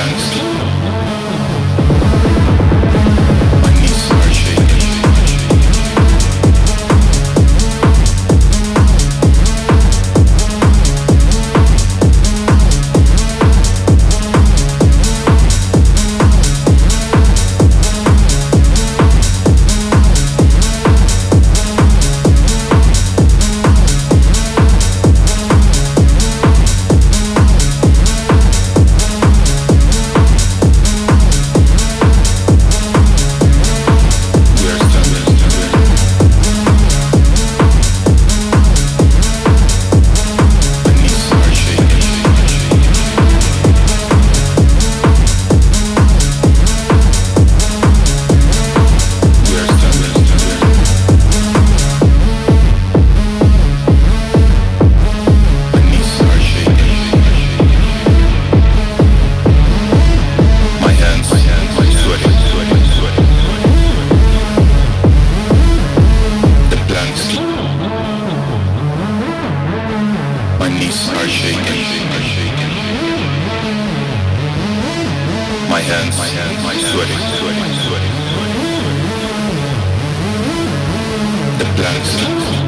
Podcast. knees are shaking. My hands, my hands, my sweating, sweating, sweating. The plants